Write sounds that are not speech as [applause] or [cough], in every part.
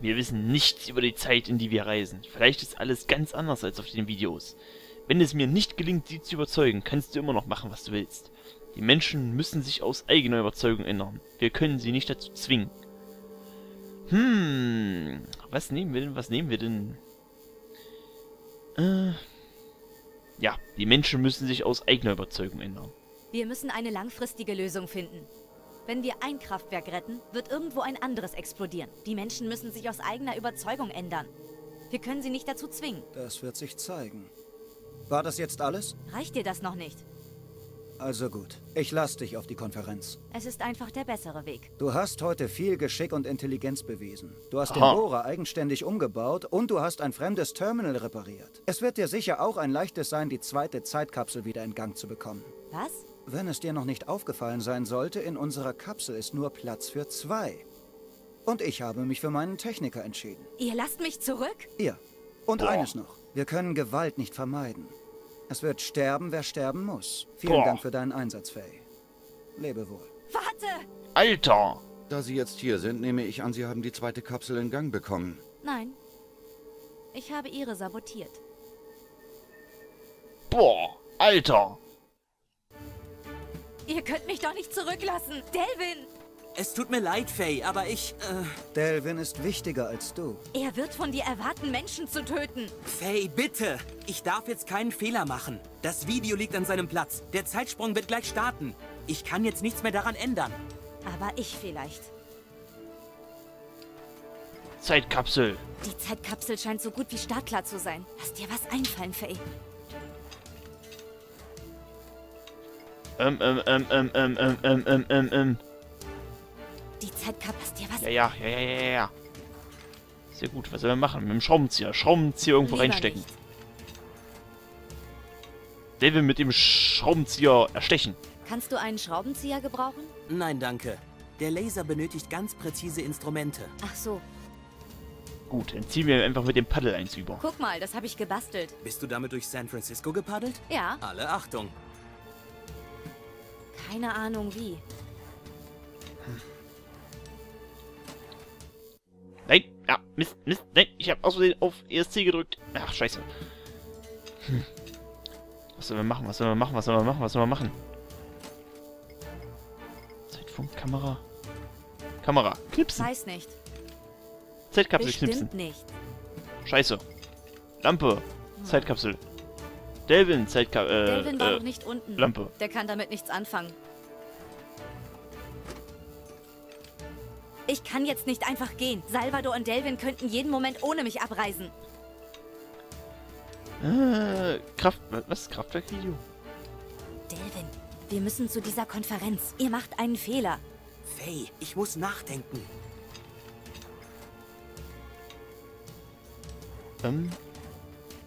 Wir wissen nichts über die Zeit, in die wir reisen. Vielleicht ist alles ganz anders als auf den Videos. Wenn es mir nicht gelingt, sie zu überzeugen, kannst du immer noch machen, was du willst. Die Menschen müssen sich aus eigener Überzeugung ändern. Wir können sie nicht dazu zwingen. Hm, was nehmen wir denn, was nehmen wir denn? Äh, ja, die Menschen müssen sich aus eigener Überzeugung ändern. Wir müssen eine langfristige Lösung finden. Wenn wir ein Kraftwerk retten, wird irgendwo ein anderes explodieren. Die Menschen müssen sich aus eigener Überzeugung ändern. Wir können sie nicht dazu zwingen. Das wird sich zeigen. War das jetzt alles? Reicht dir das noch nicht? Also gut. Ich lass dich auf die Konferenz. Es ist einfach der bessere Weg. Du hast heute viel Geschick und Intelligenz bewiesen. Du hast den Aha. Bohrer eigenständig umgebaut und du hast ein fremdes Terminal repariert. Es wird dir sicher auch ein leichtes sein, die zweite Zeitkapsel wieder in Gang zu bekommen. Was? Wenn es dir noch nicht aufgefallen sein sollte, in unserer Kapsel ist nur Platz für zwei. Und ich habe mich für meinen Techniker entschieden. Ihr lasst mich zurück? Ja. Und Boah. eines noch. Wir können Gewalt nicht vermeiden. Es wird sterben, wer sterben muss. Vielen Boah. Dank für deinen Einsatz, Faye. Lebe wohl. Warte! Alter! Da Sie jetzt hier sind, nehme ich an, Sie haben die zweite Kapsel in Gang bekommen. Nein. Ich habe ihre sabotiert. Boah! Alter! Ihr könnt mich doch nicht zurücklassen! Delvin! Es tut mir leid, Faye, aber ich... Äh, Delvin ist wichtiger als du. Er wird von dir erwarten, Menschen zu töten. Faye, bitte! Ich darf jetzt keinen Fehler machen. Das Video liegt an seinem Platz. Der Zeitsprung wird gleich starten. Ich kann jetzt nichts mehr daran ändern. Aber ich vielleicht. Zeitkapsel! Die Zeitkapsel scheint so gut wie startklar zu sein. Lass dir was einfallen, Faye. Ähm, ähm, ähm, ähm, ähm, ähm, ähm, ähm, ähm, ähm. Die Zeitkapsel, lass dir was Ja, ja, ja, ja, ja, ja. Sehr gut, was sollen wir machen? Mit dem Schraubenzieher. Schraubenzieher irgendwo Lieber reinstecken. nicht. Der will mit dem Schraubenzieher erstechen. Kannst du einen Schraubenzieher gebrauchen? Nein, danke. Der Laser benötigt ganz präzise Instrumente. Ach so. Gut, dann ziehen wir einfach mit dem Paddel eins über. Guck mal, das habe ich gebastelt. Bist du damit durch San Francisco gepaddelt? Ja, Alle Achtung. Keine Ahnung wie. Nein, ja, Mist, Mist, nein, ich habe aus Versehen auf ESC gedrückt. Ach, scheiße. Hm. Was sollen wir machen, was sollen wir machen, was sollen wir machen, was sollen wir machen? Zeitfunk, Kamera. Kamera, knipsen. Weiß nicht. Zeitkapsel Bestimmt knipsen. nicht. Scheiße. Lampe. Zeitkapsel. Delvin, Zeitkapsel. Äh, Delvin war äh, noch nicht unten. Lampe. Der kann damit nichts anfangen. Ich kann jetzt nicht einfach gehen. Salvador und Delvin könnten jeden Moment ohne mich abreisen. Äh, Kraft. Was? Kraftwerkvideo? Delvin, wir müssen zu dieser Konferenz. Ihr macht einen Fehler. Faye, ich muss nachdenken. Ähm,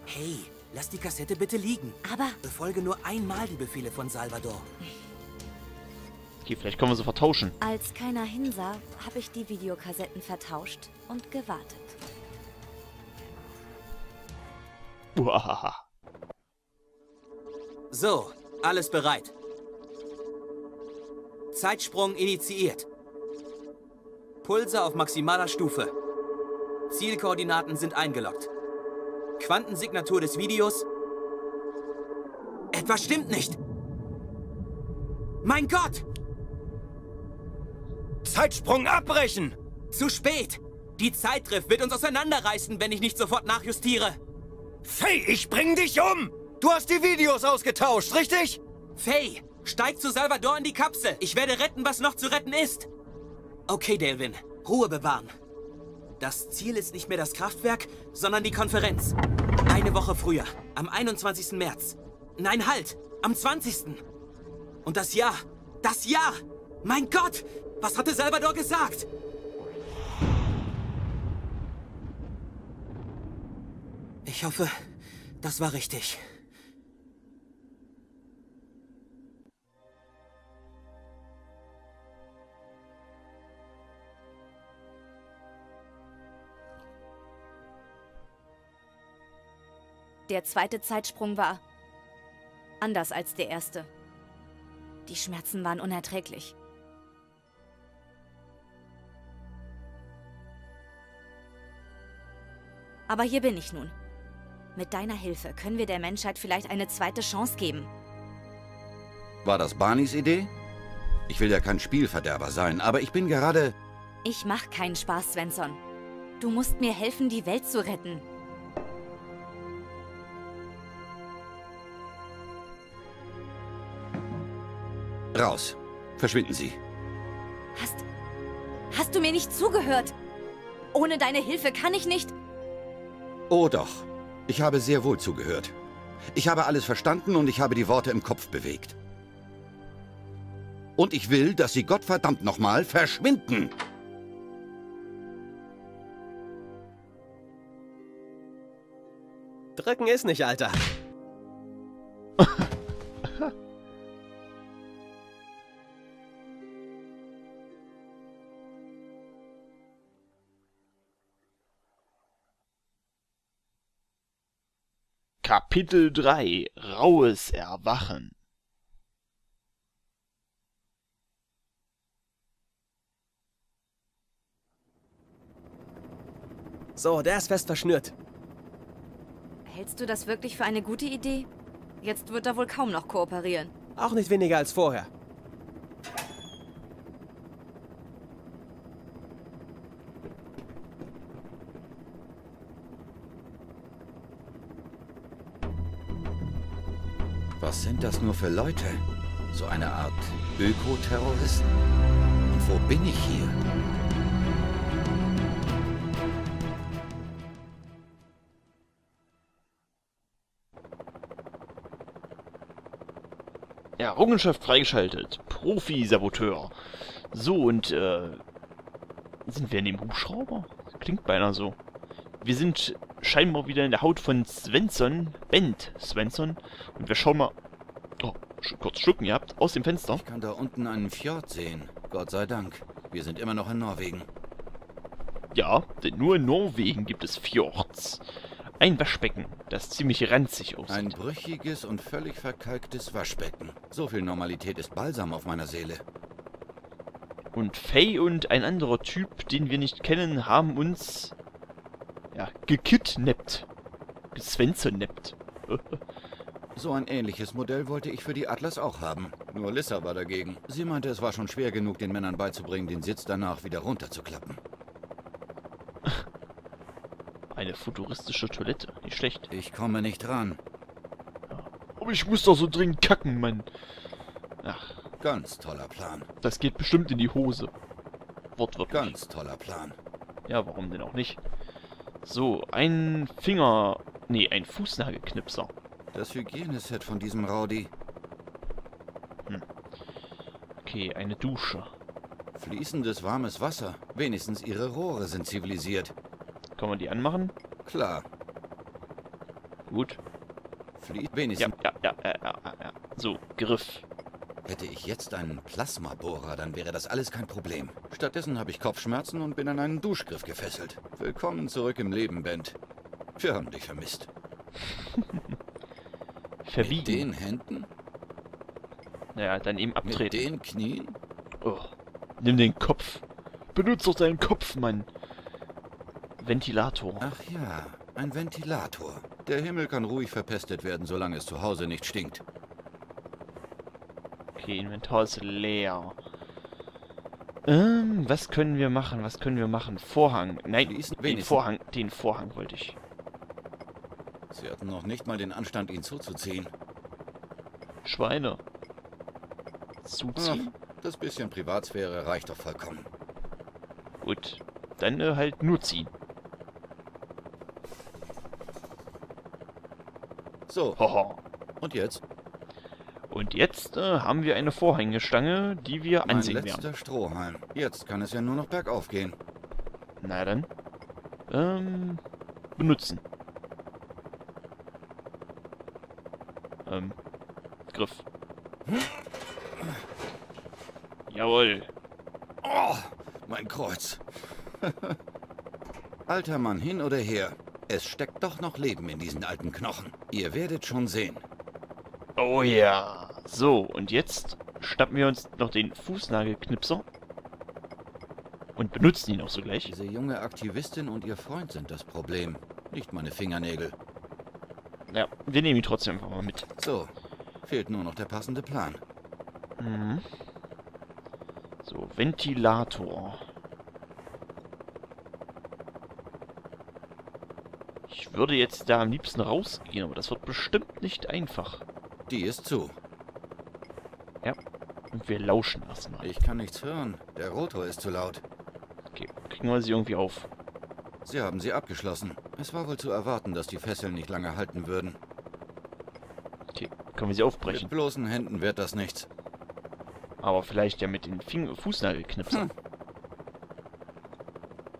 Hey, lass die Kassette bitte liegen. Aber Befolge nur einmal die Befehle von Salvador. okay, vielleicht können wir sie vertauschen. als keiner hinsah, habe ich die Videokassetten vertauscht und gewartet. Uahaha. So, alles bereit. Zeitsprung initiiert. Pulse auf maximaler Stufe. Zielkoordinaten sind eingeloggt. Quantensignatur des Videos. Etwas stimmt nicht. Mein Gott! Zeitsprung abbrechen! Zu spät! Die Zeitdrift wird uns auseinanderreißen, wenn ich nicht sofort nachjustiere. Faye, ich bring dich um! Du hast die Videos ausgetauscht, richtig? Faye, steig zu Salvador in die Kapsel. Ich werde retten, was noch zu retten ist. Okay, Delvin, Ruhe bewahren. Das Ziel ist nicht mehr das Kraftwerk, sondern die Konferenz. Eine Woche früher, am 21. März. Nein, halt, am 20. Und das Jahr, das Jahr! Mein Gott, was hatte Salvador gesagt? Ich hoffe, das war richtig. Der zweite Zeitsprung war anders als der erste. Die Schmerzen waren unerträglich. Aber hier bin ich nun. Mit deiner Hilfe können wir der Menschheit vielleicht eine zweite Chance geben. War das Barneys Idee? Ich will ja kein Spielverderber sein, aber ich bin gerade... Ich mach keinen Spaß, Svensson. Du musst mir helfen, die Welt zu retten. Raus. Verschwinden Sie. Hast. Hast du mir nicht zugehört? Ohne deine Hilfe kann ich nicht. Oh doch. Ich habe sehr wohl zugehört. Ich habe alles verstanden und ich habe die Worte im Kopf bewegt. Und ich will, dass Sie Gottverdammt nochmal verschwinden. Drücken ist nicht, Alter. [laughs] Kapitel 3 Raues Erwachen So, der ist fest verschnürt. Hältst du das wirklich für eine gute Idee? Jetzt wird er wohl kaum noch kooperieren. Auch nicht weniger als vorher. Das nur für Leute? So eine Art Ökoterroristen? Und wo bin ich hier? Errungenschaft freigeschaltet. Profi-Saboteur. So, und, äh... Sind wir in dem Hubschrauber? Klingt beinahe so. Wir sind scheinbar wieder in der Haut von Svensson, Bent Svensson. Und wir schauen mal... Kurz schlucken gehabt, aus dem Fenster. Ich kann da unten einen Fjord sehen. Gott sei Dank. Wir sind immer noch in Norwegen. Ja, denn nur in Norwegen gibt es Fjords. Ein Waschbecken, das ziemlich ranzig aussieht. Ein brüchiges und völlig verkalktes Waschbecken. So viel Normalität ist Balsam auf meiner Seele. Und Faye und ein anderer Typ, den wir nicht kennen, haben uns... Ja, gekidnappt. Gesvensonnappt. [laughs] So ein ähnliches Modell wollte ich für die Atlas auch haben. Nur Lissa war dagegen. Sie meinte, es war schon schwer genug, den Männern beizubringen, den Sitz danach wieder runterzuklappen. [laughs] Eine futuristische Toilette. Nicht schlecht. Ich komme nicht ran. Aber ich muss doch so dringend kacken, Mann. Ach, Ganz toller Plan. das geht bestimmt in die Hose. Wortwörtlich. Ganz toller Plan. Ja, warum denn auch nicht? So, ein Finger... Nee, ein Fußnagelknipser. Das Hygieneset von diesem Rowdy. Okay, eine Dusche. Fließendes warmes Wasser. Wenigstens ihre Rohre sind zivilisiert. Kann man die anmachen? Klar. Gut. Flie Ja, wenigstens ja, ja, ja, ja, ja, ja. So, Griff. hätte ich jetzt einen Plasmabohrer, dann wäre das alles kein Problem. Stattdessen habe ich Kopfschmerzen und bin an einen Duschgriff gefesselt. Willkommen zurück im Leben, Bent. Wir haben dich vermisst. [laughs] Mit Verwiegen. den Händen? Naja, dann eben Mit abtreten. den Knien? Oh. Nimm den Kopf. Benutz doch deinen Kopf, Mann. Ventilator. Ach ja, ein Ventilator. Der Himmel kann ruhig verpestet werden, solange es zu Hause nicht stinkt. Okay, Inventar ist leer. Ähm, was können wir machen? Was können wir machen? Vorhang. Nein, den Vorhang. Den Vorhang wollte ich. Sie hatten noch nicht mal den Anstand, ihn zuzuziehen. Schweine. Ach, Zuziehen? das bisschen Privatsphäre reicht doch vollkommen. Gut. Dann äh, halt nur ziehen. So, Haha. und jetzt? Und jetzt äh, haben wir eine Vorhängestange, die wir Mein ansehen letzter werden. Strohhalm. Jetzt kann es ja nur noch bergauf gehen. Na dann. Ähm, benutzen. Ähm, Griff. Jawohl. Oh, mein Kreuz. [laughs] Alter Mann, hin oder her. Es steckt doch noch Leben in diesen alten Knochen. Ihr werdet schon sehen. Oh ja. So, und jetzt schnappen wir uns noch den Fußnagelknipser. Und benutzen ihn auch sogleich. Diese junge Aktivistin und ihr Freund sind das Problem. nicht meine Fingernägel. Ja, wir nehmen ihn trotzdem einfach mal mit. So, fehlt nur noch der passende Plan. Mhm. So, Ventilator. Ich würde jetzt da am liebsten rausgehen, aber das wird bestimmt nicht einfach. Die ist zu. Und wir lauschen erstmal. Ich kann nichts hören. Der Rotor ist zu laut. Okay, kriegen wir sie irgendwie auf. Sie haben sie abgeschlossen. Es war wohl zu erwarten, dass die Fesseln nicht lange halten würden. Okay, können wir sie aufbrechen. Mit bloßen Händen wird das nichts. Aber vielleicht ja mit den Fing Fußnagelknipsern.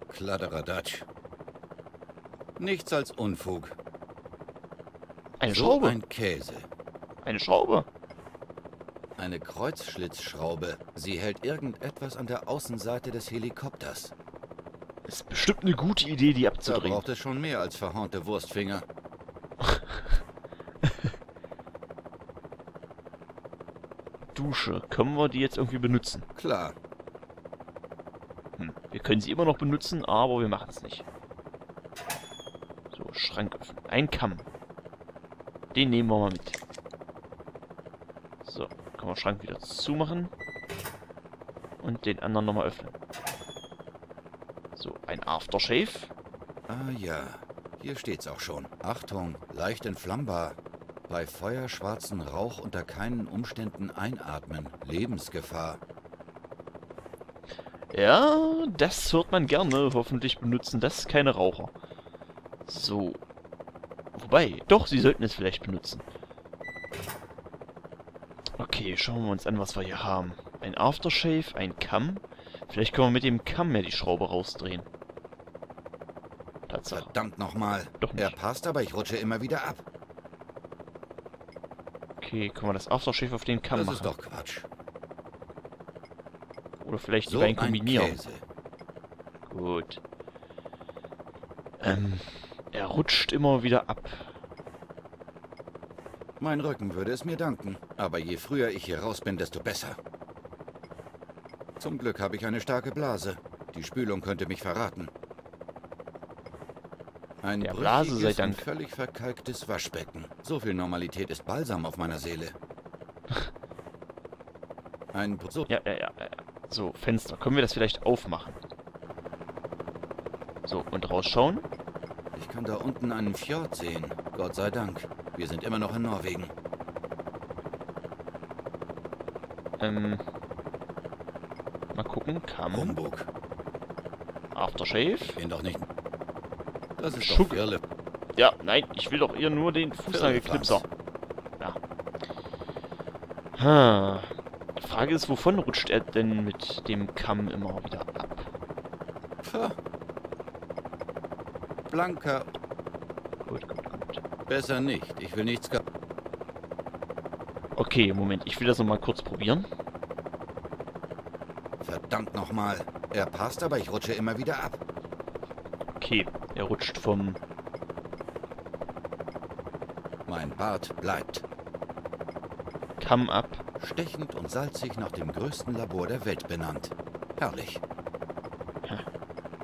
Kladderadatsch. Nichts als Unfug. Eine so Schraube. ein Käse. Eine Schraube. Eine Kreuzschlitzschraube. Sie hält irgendetwas an der Außenseite des Helikopters. Ist bestimmt eine gute Idee, die Da abzudrehen. braucht es schon mehr als verhornte Wurstfinger. [laughs] Dusche. Können wir die jetzt irgendwie benutzen? Klar. Hm. Wir können sie immer noch benutzen, aber wir machen es nicht. So, Schrank öffnen. Ein Kamm. Den nehmen wir mal mit. So, können wir Schrank wieder zumachen. Und den anderen nochmal öffnen. Aftershave. Ah ja, hier steht's auch schon. Achtung, leicht entflammbar. Bei Feuer schwarzen Rauch unter keinen Umständen einatmen. Lebensgefahr. Ja, das hört man gerne. Hoffentlich benutzen das keine Raucher. So. Wobei, doch, sie sollten es vielleicht benutzen. Okay, schauen wir uns an, was wir hier haben. Ein Aftershave, ein Kamm. Vielleicht können wir mit dem Kamm ja die Schraube rausdrehen. Tatsache. Verdammt nochmal. Doch nicht. Er passt, aber ich rutsche immer wieder ab. Okay, können wir das Aftershave auf den Kamm Das machen. ist doch Quatsch. Oder vielleicht So ein kombinieren. Käse. Gut. Ähm, er rutscht immer wieder ab. Mein Rücken würde es mir danken. Aber je früher ich hier raus bin, desto besser. Zum Glück habe ich eine starke Blase. Die Spülung könnte mich verraten. Ein Der Blase sei Dank. und völlig verkalktes Waschbecken. So viel Normalität ist Balsam auf meiner Seele. [laughs] Ein so Ja, ja, ja, ja. So, Fenster. Können wir das vielleicht aufmachen? So, und rausschauen. Ich kann da unten einen Fjord sehen. Gott sei Dank. Wir sind immer noch in Norwegen. Ähm. Mal gucken. Kamm. Humbug. Aftershave. Bin doch nicht... Das ist Schuck. doch Irle. Ja, nein, ich will doch eher nur den Fußnagelknipser. Ja. Ha. Die Frage ist, wovon rutscht er denn mit dem Kamm immer wieder ab? Pah. Blanker. Gut, gut, gut. Besser nicht. Ich will nichts... Okay, Moment, ich will das nochmal kurz probieren. Verdammt nochmal. Er passt, aber ich rutsche immer wieder ab. Okay, er rutscht vom... Mein Bart bleibt. Kamm ab. Stechend und salzig nach dem größten Labor der Welt benannt. Herrlich. Hm.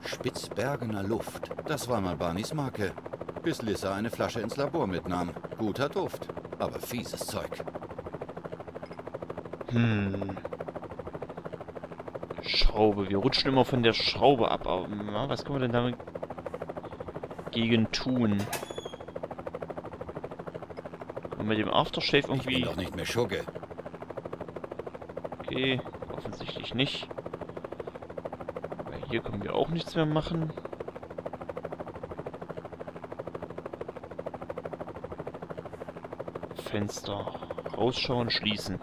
Spitzbergener Luft. Das war mal Barneys Marke. Bis Lissa eine Flasche ins Labor mitnahm. Guter Duft, aber fieses Zeug. Hm. Schraube. Wir rutschen immer von der Schraube ab. Aber was können wir denn damit gegen tun? Und mit dem Aftershave Ich bin irgendwie... doch nicht mehr Schugge. Okay, offensichtlich nicht. Weil hier können wir auch nichts mehr machen. Fenster. Rausschauen, schließen.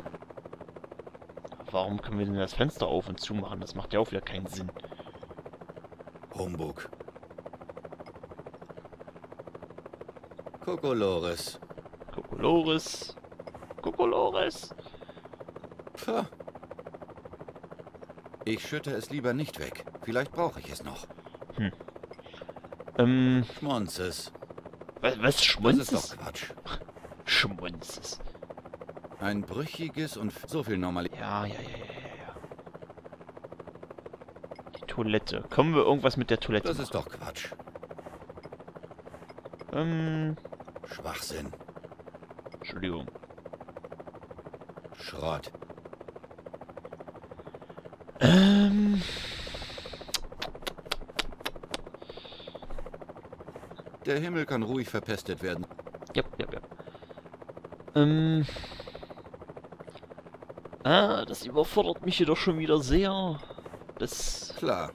Warum können wir denn das Fenster auf und zu machen? Das macht ja auch wieder keinen Sinn. Humbug. Kokolores. Kokolores. Kokolores. Pah. Ich schütte es lieber nicht weg. Vielleicht brauche ich es noch. Ähm, Schmonzes. was, was Das ist Schmunzes? doch Quatsch. Schmunzes. Ein brüchiges und so viel Normalität. Ja, ja, ja, ja, ja. Die Toilette. Können wir irgendwas mit der Toilette Das machen? ist doch Quatsch. Ähm, Schwachsinn. Entschuldigung. Schrott. Ähm. Der Himmel kann ruhig verpestet werden. Ja, ja, ja. Ähm. Ah, das überfordert mich jedoch schon wieder sehr. Das. Klar,